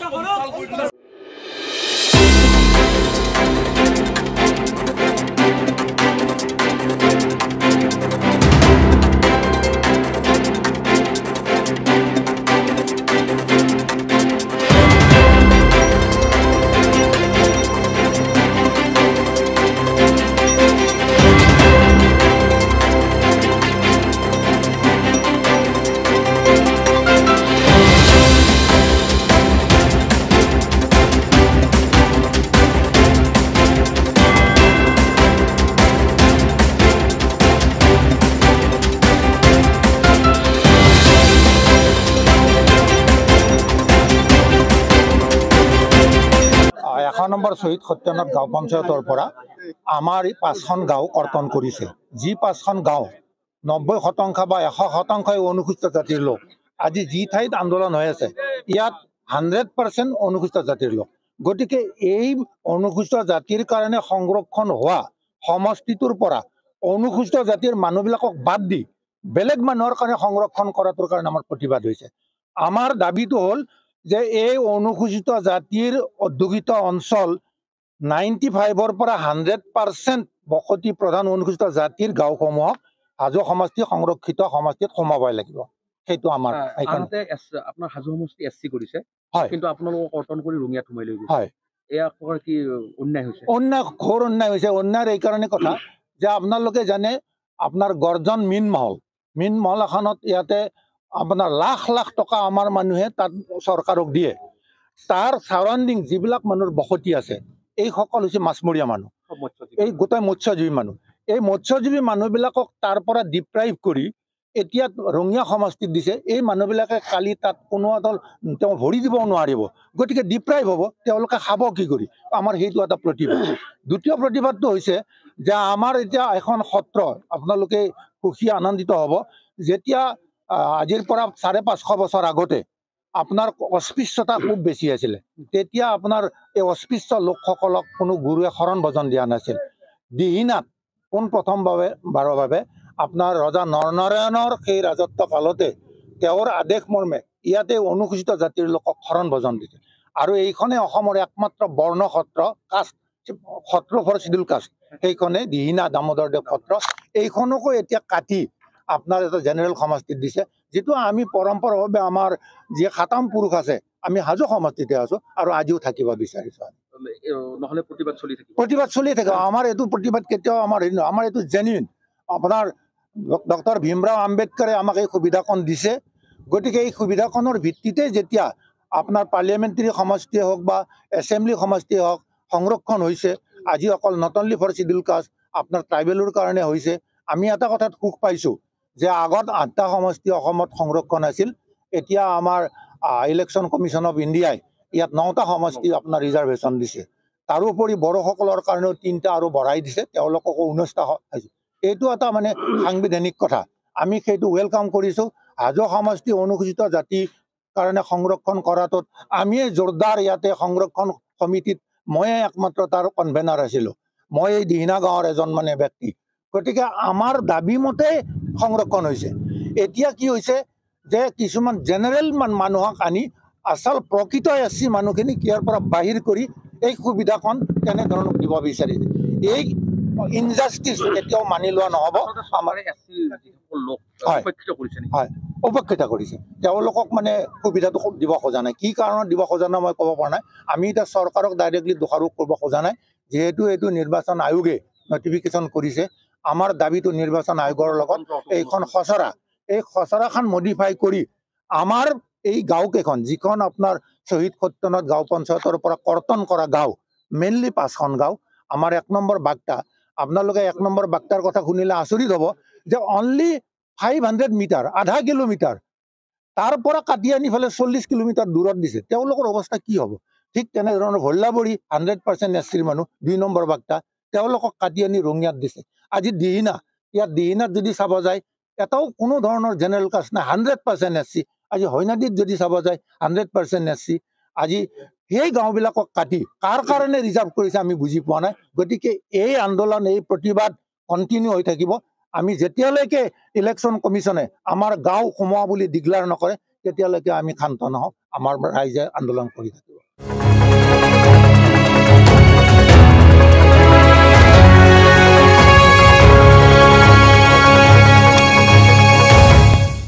খবৰ এশ নম্বৰ শ্বহীদ সত্যনাথ গাঁও পঞ্চায়তৰ পৰা আমাৰ পাঁচখন গাঁও কৰ্তন কৰিছে। যি পাঁচখন গাঁও নব্বৈ শতাংশ বা এশ শতাংশই অনুসূচিত জাতিৰ লোক। আজি যি ঠাইত আন্দোলন হৈ আছে ইয়াত হাণ্ড্ৰেড পাৰ্চেণ্ট অনুসূচিত জাতিৰ লোক। গতিকে এই অনুসূচিত জাতিৰ কাৰণে সংৰক্ষণ হোৱা সমষ্টিটোৰ পৰা অনুসূচিত জাতিৰ মানুহবিলাকক বাদ দি বেলেগ মানুহৰ কাৰণে সংৰক্ষণ কৰাটোৰ কাৰণে আমাৰ প্ৰতিবাদ হৈছে। আমাৰ দাবীটো হ'ল যে এই অনুসূচিত জাতিৰ অধ্যুষিত অঞ্চল নাইণ্টি ফাইভৰ পৰা হাণ্ড্ৰেড পাৰ্চেণ্ট বসতি প্ৰধান অনুসূচিত জাতিৰ গাঁওসমূহক হাজো সমষ্টি সংৰক্ষিত সমষ্টিত সোমাবই লাগিব। সেইটো আমাৰ আপোনাৰ হাজো সমষ্টি এছ চি কৰিছে। কিন্তু আপোনালোকক কৰ্তন কৰি ৰঙিয়াত সোমাই লৈ গৈছে। হয়। এয়া আপোনাৰ কি অন্যায় হৈছে? অন্যায় ঘোৰ অন্যায় হৈছে। অন্যায়ৰ এইকাৰণে কথা যে আপোনালোকে জানে আপোনাৰ গৰ্জন মীন মহল মীন মহল এখনত ইয়াতে আপোনাৰ লাখ লাখ টকা আমাৰ মানুহে তাত চৰকাৰক দিয়ে। তাৰ চাৰাউণ্ডিং যিবিলাক মানুহৰ বসতি আছে এইসকল হৈছে মাছমৰীয়া মানুহ। এই গোটেই মৎস্যজীৱী মানুহ। এই মৎস্যজীৱী মানুহবিলাকক তাৰ পৰা ডিপ্ৰাইভ কৰি এতিয়া ৰঙীয়া সমষ্টিত দিছে। এই মানুহবিলাকে কালি তাত কোনো এডাল তেওঁ ভৰি দিব নোৱাৰিব। গতিকে ডিপ্ৰাইভ হ'ব তেওঁলোকে খাব কি কৰি? আমাৰ সেইটো এটা প্ৰতিবাদ। দ্বিতীয় প্ৰতিবাদটো হৈছে যে আমাৰ এতিয়া এখন সত্ৰ আপোনালোকে সুখী আনন্দিত হ'ব। যেতিয়া আজিৰ পৰা চাৰে পাঁচশ বছৰ আগতে আপোনাৰ অস্পৃশ্যতা খুব বেছি আছিলে। তেতিয়া আপোনাৰ এই অস্পৃশ্য লোকসকলক কোনো গুৰুৱে শৰণ ভজন দিয়া নাছিল। দিহিনাত পোন প্ৰথম বাবে বাৰৰ বাবে আপোনাৰ ৰজা নৰনাৰায়ণৰ সেই ৰাজত্ব কালতে তেওঁৰ আদেশ মৰ্মে ইয়াতে অনুসূচিত জাতিৰ লোকক শৰণ ভজন দিছে। আৰু এইখনে অসমৰ একমাত্ৰ বৰ্ণ সত্ৰ কাষ্ট সত্ৰ ফৰ চিডিউল কাষ্ট। সেইখনে দিহিনা দামোদৰদেৱ সত্ৰ। এইখনকো এতিয়া কাটি আপোনাৰ এটা জেনেৰেল সমষ্টিত দিছে যিটো আমি পৰম্পৰাভাৱে আমাৰ যি সাতাম পুৰুষ আছে আমি হাজো সমষ্টিতে আছো আৰু আজিও থাকিব বিচাৰিছো এ, নহলে প্ৰতিবাদ চলি থাকিব। প্ৰতিবাদ চলি থাকে আমাৰ এইটো প্ৰতিবাদ কেতিয়াও আমাৰ হেৰি নহয় আমাৰ এইটো জেনুইন আপোনাৰ ডক্টৰ ভীমৰাও আম্বেদকাৰে আমাক এই সুবিধাকণ দিছে। গতিকে এই সুবিধাকণৰ ভিত্তিতে যেতিয়া আপোনাৰ পাৰ্লিয়ামেণ্টাৰী সমষ্টিয়ে হওক বা এছেম্বলি সমষ্টিয়ে হওক সংৰক্ষণ হৈছে আজি অকল not only for schedule caste আপোনাৰ ট্ৰাইবেলৰ কাৰণে হৈছে আমি এটা কথাত সুখ পাইছোঁ। যে আগত আঠটা সমষ্টি অসমত সংৰক্ষণ আছিল এতিয়া আমাৰ ইলেকশ্যন কমিশ্যন অফ ইণ্ডিয়াই ইয়াত নটা সমষ্টি আপোনাৰ ৰিজাৰ্ভেশ্যন দিছে। তাৰোপৰি বড়োসকলৰ কাৰণেও তিনিটা আৰু বঢ়াই দিছে তেওঁলোককো হৈছে এইটো এটা মানে সাংবিধানিক কথা। আমি সেইটো ৱেলকাম কৰিছোঁ। হাজো সমষ্টি অনুসূচিত জাতি কাৰণে সংৰক্ষণ কৰাটোত আমিয়ে জোৰদাৰ ইয়াতে সংৰক্ষণ সমিতিত ময়ে একমাত্ৰ তাৰ কনভেনাৰ আছিলোঁ। মই এই দিহিনা গাঁৱৰ এজন মানে ব্যক্তি। গতিকে আমাৰ দাবী মতে সংৰক্ষণ হৈছে। এতিয়া কি হৈছে যে কিছুমান জেনেৰেল মান মানুহক আনি আচল প্ৰকৃত এছ চি মানুহখিনিক ইয়াৰ পৰা বাহিৰ কৰি এই সুবিধাখন কেনেধৰণে দিব বিচাৰিছে এই ইনজাষ্টিচ কেতিয়াও মানি লোৱা নহ'ব। আমাৰ লোক হয়। উপেক্ষিত কৰিছে তেওঁলোকক মানে সুবিধাটো দিব খোজা নাই। কি কাৰণত দিব খোজা নাই মই ক'ব পৰা নাই। আমি এতিয়া চৰকাৰক ডাইৰেক্টলি দোষাৰোপ কৰিব খোজা নাই। যিহেতু এইটো নিৰ্বাচন আয়োগে নটিফিকেশ্যন কৰিছে। আমাৰ দাবীটো নিৰ্বাচন আয়োগৰ লগত এইখন খচৰা। এই খচৰাখন মডিফাই কৰি আমাৰ এই গাঁওকেইখন যিখন আপোনাৰ শ্বহীদ সত্যনাথ গাঁও পঞ্চায়তৰ পৰা কৰ্তন কৰা গাঁও মেইনলি পাঁচখন গাঁও আমাৰ এক নম্বৰ বাক্তা আপোনালোকে এক নম্বৰ বাক্তাৰ কথা শুনিলে আচৰিত হ'ব যে অনলি ফাইভ হাণ্ড্ৰেড মিটাৰ আধা কিলোমিটাৰ তাৰ পৰা কাটি আনি পেলাই চল্লিছ কিলোমিটাৰ দূৰত দিছে। তেওঁলোকৰ অৱস্থা কি হ'ব? ঠিক তেনেধৰণৰ ভল্লাবৰী হাণ্ড্ৰেড পাৰ্চেণ্ট এছ চিৰ মানুহ দুই নম্বৰ বাক্তা তেওঁলোকক কাটি আনি ৰঙিয়াত দিছে। আজি দিহিনা ইয়াত দিহিনাত যদি চাব যায় এটাও কোনো ধৰণৰ জেনেৰেল কাষ্ট নাই হাণ্ড্ৰেড পাৰ্চেণ্ট এছ চি আজি হৈনাদীত যদি চাব যায় হাণ্ড্ৰেড পাৰ্চেণ্ট এছ চি আজি সেই গাঁওবিলাকক কাটি কাৰ কাৰণে ৰিজাৰ্ভ কৰিছে আমি বুজি পোৱা নাই। গতিকে এই আন্দোলন এই প্ৰতিবাদ কণ্টিনিউ হৈ থাকিব। আমি যেতিয়ালৈকে ইলেকশ্যন কমিশ্যনে আমাৰ গাঁও সোমোৱা বুলি ডিক্লেয়াৰ নকৰে তেতিয়ালৈকে আমি ক্ষান্ত নহওঁ। আমাৰ ৰাইজে আন্দোলন কৰি থাকিব।